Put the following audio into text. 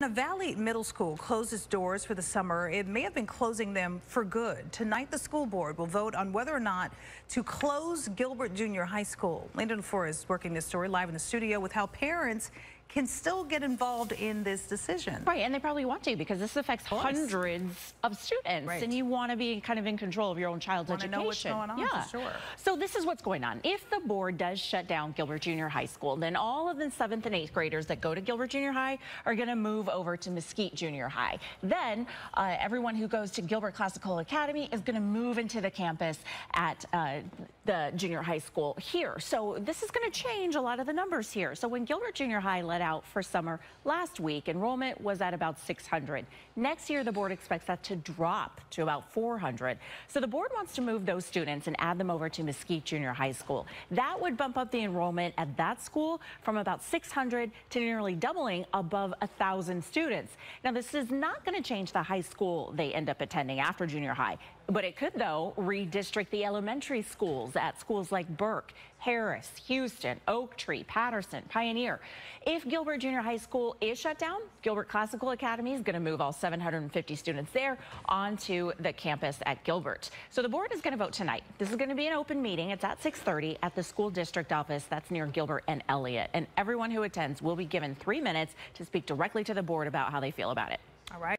A Valley Middle School closes doors for the summer. It may have been closing them for good. Tonight, the school board will vote on whether or not to close Gilbert Junior High School. Landon Flores is working this story live in the studio with how parents can still get involved in this decision. Right, and they probably want to because this affects of hundreds of students, right. and you want to be kind of in control of your own child's want education. know what's going on, yeah. sure. So this is what's going on. If the board does shut down Gilbert Junior High School, then all of the seventh and eighth graders that go to Gilbert Junior High are going to move over to Mesquite Junior High. Then uh, everyone who goes to Gilbert Classical Academy is going to move into the campus at uh, the junior high school here. So this is going to change a lot of the numbers here. So when Gilbert Junior High let out for summer last week, enrollment was at about 600. Next year, the board expects that to drop to about 400. So the board wants to move those students and add them over to Mesquite Junior High School. That would bump up the enrollment at that school from about 600 to nearly doubling above 1,000 students. Now, this is not going to change the high school they end up attending after junior high, but it could, though, redistrict the elementary schools at schools like Burk, Harris, Houston, Oak Tree, Patterson, Pioneer. If Gilbert Junior High School is shut down, Gilbert Classical Academy is going to move all 750 students there onto the campus at Gilbert. So the board is going to vote tonight. This is going to be an open meeting. It's at 6.30 at the school district office that's near Gilbert and Elliott. And everyone who attends will be given three minutes to speak directly to the board about how they feel about it. All right.